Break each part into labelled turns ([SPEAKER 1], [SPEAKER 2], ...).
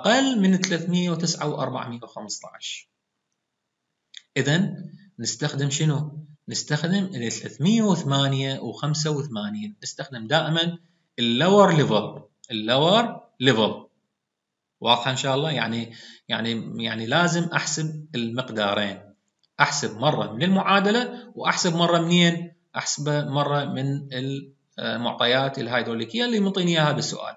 [SPEAKER 1] أقل من 309 و415 اذا نستخدم شنو؟ نستخدم ال 308 و85 نستخدم دائما ال lower level ال lower level واضحة إن شاء الله؟ يعني يعني يعني لازم أحسب المقدارين. أحسب مرة من المعادلة وأحسب مرة منين؟ احسبه مرة من المعطيات الهيدروليكية اللي منطيني إياها بالسؤال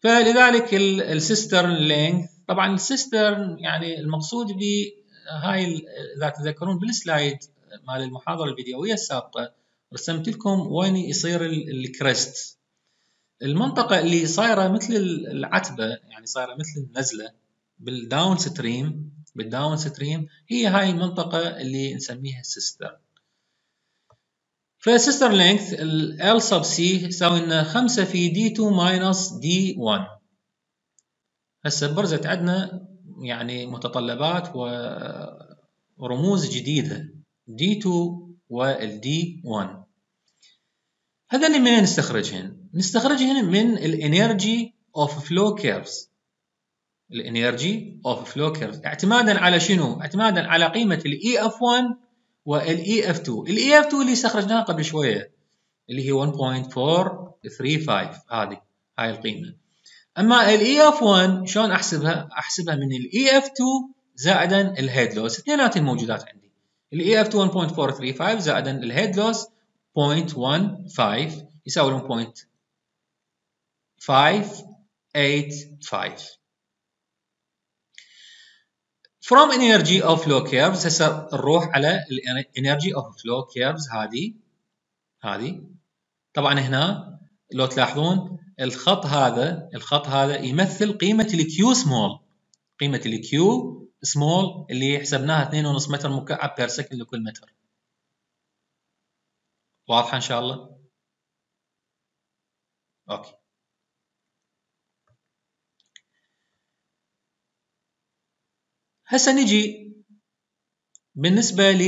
[SPEAKER 1] فلذلك ال cistern length طبعا ال cistern يعني المقصود بهاي إذا تذكرون بال slide مال المحاضرة الفيديوية السابقة رسمت لكم وين يصير ال crest المنطقة اللي صايرة مثل العتبة يعني صايرة مثل النزلة بال downstream بال downstream هي هاي المنطقة اللي نسميها ال cistern فال cistern length L sub c يساوي لنا 5 في d2 minus d1 هسه برزت عندنا يعني متطلبات ورموز جديدة. D2 وال d1 هذا من نستخرجهن؟ نستخرجهن من ال energy of flow curves ال energy of flow curves اعتمادا على شنو؟ اعتمادا على قيمة ال EF 1 وال EF 2 ال EF 2 اللي استخرجناها قبل شوية اللي هي 1.435 هذه هاي القيمة. أما ال EF 1 شلون أحسبها؟ أحسبها من ال EF 2 زائدا ال head loss اثنيناتهم موجودات عندي. ال EF 2 1.435 زائدا ال head loss 0.15 يساوي لهم 0.585 from energy of flow curves هسه نروح على energy of flow curves. هذه هذه. طبعا هنا لو تلاحظون الخط هذا الخط هذا يمثل قيمة ال q small قيمة ال q small اللي حسبناها 2.5 متر مكعب per second لكل متر. واضحة إن شاء الله؟ okay. هسه نجي بالنسبة ل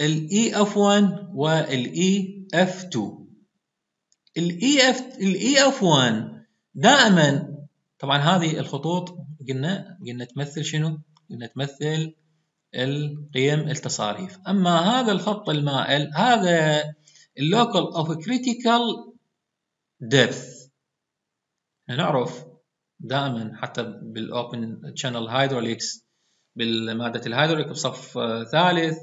[SPEAKER 1] ال EF1 وال EF2 ال EF ال EF1 دائما طبعا هذه الخطوط قلنا قلنا تمثل شنو؟ قلنا تمثل القيم التصاريف. أما هذا الخط المائل هذا ال locus of critical depth نعرف دائما حتى بال open channel hydraulics بالمادة الهيدروليك بصف ثالث.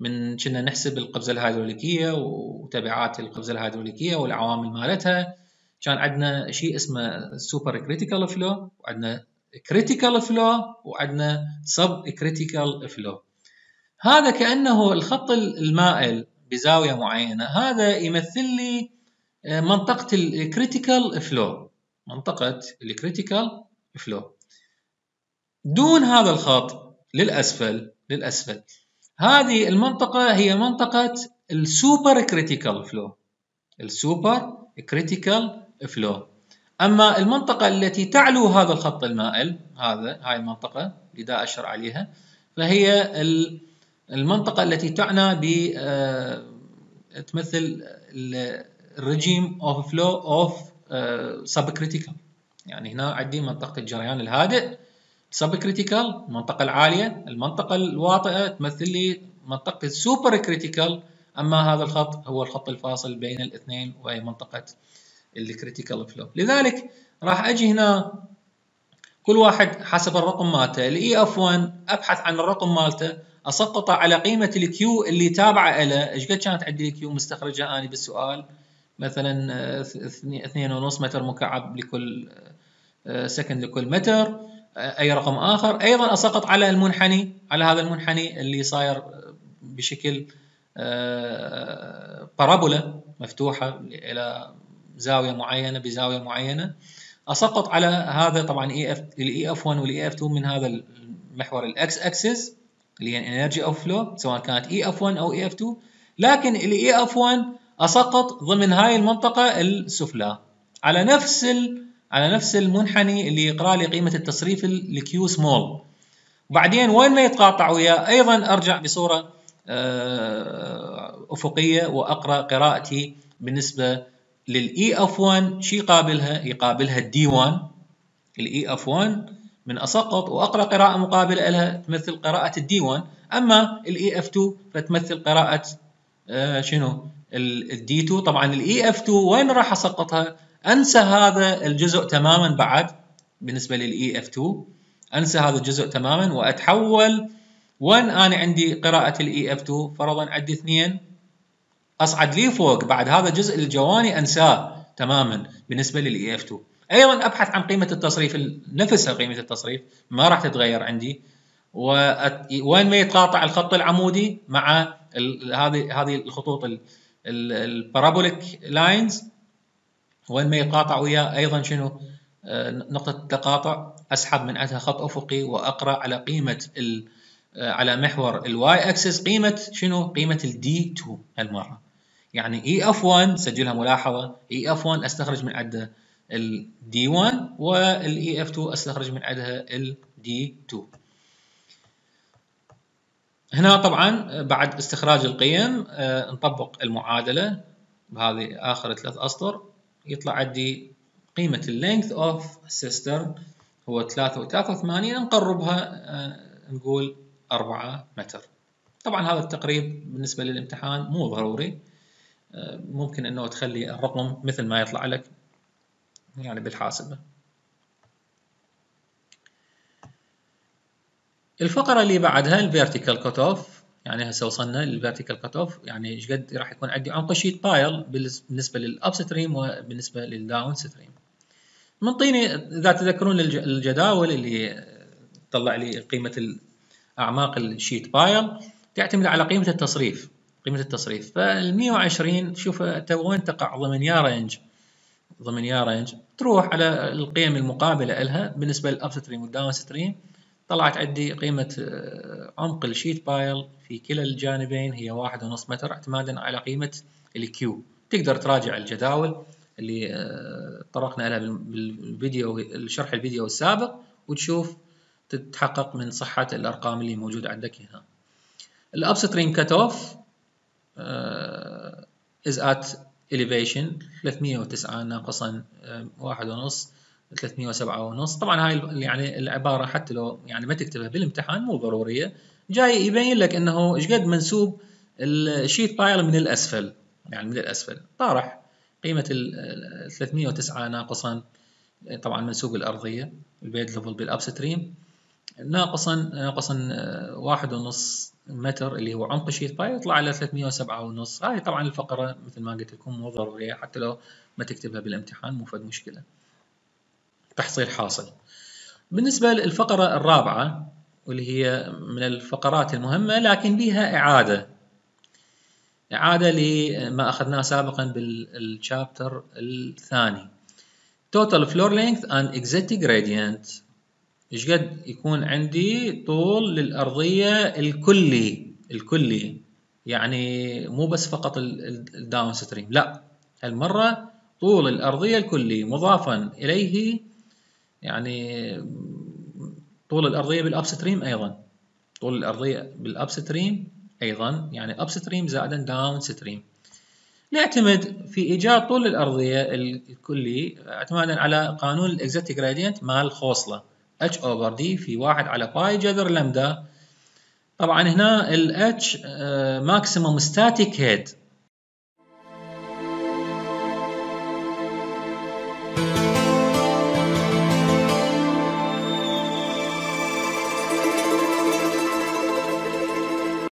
[SPEAKER 1] من كنا نحسب القفزة الهيدروليكيه وتبعات القفزة الهيدروليكيه والعوامل مالتها. كان عندنا شيء اسمه super critical flow وعندنا critical flow وعندنا sub critical flow هذا كأنه الخط المائل بزاوية معينة. هذا يمثل لي آه، منطقة ال critical flow منطقة ال critical flow دون هذا الخط للأسفل للأسفل. هذه المنطقة هي منطقة ال super critical flow ال super critical flow أما المنطقة التي تعلو هذا الخط المائل هذا هاي المنطقة اللي دا أشر عليها فهي المنطقة التي تعنى ب آه، تمثل ال regime of flow of sub critical يعني هنا عندي منطقه الجريان الهادئ sub critical المنطقة العالية المنطقة الواطئة تمثل لي منطقة ال super critical أما هذا الخط هو الخط الفاصل بين الاثنين وهي منطقة ال critical flow لذلك راح أجي هنا كل واحد حسب الرقم مالته. ال EF 1 أبحث عن الرقم مالته اسقطه على قيمة ال Q اللي تابعة له إيش قد كانت عندي ال Q مستخرجة. آني بالسؤال. مثلا 2.5 متر مكعب لكل second لكل متر أي رقم آخر. أيضا أسقط على المنحني على هذا المنحني اللي صاير بشكل بارابولا مفتوحة إلى زاوية معينة بزاوية معينة. أسقط على هذا طبعا Ef ال Ef 1 وال Ef 2 من هذا المحور الاكس اكسس اللي هي energy of flow سواء كانت Ef 1 أو Ef 2 لكن ال Ef 1 أسقط ضمن هاي المنطقة السفلى على نفس ال... على نفس المنحني اللي يقرا لي قيمه التصريف ال Q small وبعدين وين ما يتقاطع وياه أيضا أرجع بصورة آه، أفقية وأقرأ قراءتي بالنسبة لل Ef 1 شو يقابلها؟ يقابلها ال D 1 ال Ef 1 من أسقط وأقرأ قراءة مقابلة لها تمثل قراءة ال D 1 أما ال Ef 2 فتمثل قراءة آه شنو؟ ال D 2 طبعا ال Ef 2 وين راح أسقطها؟ أنسى هذا الجزء تماما بعد بالنسبة لل Ef 2 أنسى هذا الجزء تماما وأتحول. وين أنا عندي قراءة ال Ef 2 فرضا عندي اثنين. أصعد لي فوق بعد هذا الجزء الجواني أنساه تماما بالنسبة لل Ef 2 أيضا أبحث عن قيمة التصريف نفسها قيمة التصريف ما راح تتغير عندي. وين ما يتقاطع الخط العمودي مع هذه هذه الخطوط ال parabolic lines وين ما يتقاطع وياه أيضا شنو؟ آه، نقطة التقاطع أسحب من عندها خط أفقي وأقرأ على قيمة آه، على محور ال Y axis قيمة شنو؟ قيمة ال D 2 هالمرة. يعني Ef 1 سجلها ملاحظة Ef 1 أستخرج من عندها ال D 1 وال Ef 2 أستخرج من عندها ال D 2 هنا طبعا بعد استخراج القيم آه، نطبق المعادلة بهذه آخر ثلاث أسطر. يطلع عندي قيمة ال length of cistern هو 83 نقربها آه، نقول 4 متر. طبعا هذا التقريب بالنسبة للامتحان مو ضروري. آه، ممكن إنه تخلي الرقم مثل ما يطلع لك يعني بالحاسبة. الفقرة اللي بعدها ال vertical cut off يعني هسه وصلنا لل vertical cut off يعني إيش قد راح يكون عندي عمق sheet pile بالنسبة لل upstream وبالنسبة لل downstream منطيني إذا تذكرون الجداول اللي طلع لي قيمة اعماق ال sheet pile تعتمد على قيمة التصريف قيمة التصريف. فال 120 شوف وين تقع؟ ضمن يا range ضمن يا range تروح على القيم المقابلة لها بالنسبة لل upstream وال downstream طلعت عندي قيمة آه، عمق ال sheet pile في كلا الجانبين هي واحد ونص متر اعتمادا على قيمة ال Q. تقدر تراجع الجداول اللي آه، طرقنا لها بالفيديو الشرح الفيديو السابق وتشوف تتحقق من صحة الأرقام اللي موجودة عندك هنا. ال upstream cut off is at elevation 309 ناقصا آه، واحد ونص. 307 ونص. طبعا هاي يعني العبارة حتى لو يعني ما تكتبها بالامتحان مو ضرورية. جاي يبين لك إنه إيش قد منسوب ال sheet pile من الأسفل. يعني من الأسفل. طارح. قيمة ال 309 ناقصا طبعا منسوب الأرضية ال bed level بال upstream ناقصا ناقصا آه، واحد ونص متر اللي هو عمق ال sheet pile يطلع على 307 ونص. هاي طبعا الفقرة مثل ما قلت لكم مو ضرورية حتى لو ما تكتبها بالامتحان مو فد مشكلة. تحصيل حاصل. بالنسبة للفقرة الرابعة واللي هي من الفقرات المهمة لكن بها إعادة. إعادة لما أخذناه سابقا بال chapter الثاني. Total floor length and exit gradient. إيش قد يكون عندي؟ طول للأرضية الكلي. الكلي. يعني مو بس فقط ال downstream لا. هالمرة طول الأرضية الكلي. مضافا إليه يعني طول الأرضية بال upstream أيضا. طول الأرضية بال upstream أيضا. يعني upstream زائدا downstream نعتمد في إيجاد طول الأرضية الكلي اعتمادا على قانون ال exit gradient مال خوصلة h over d في واحد على π جذر لمدا طبعا هنا ال h maximum static head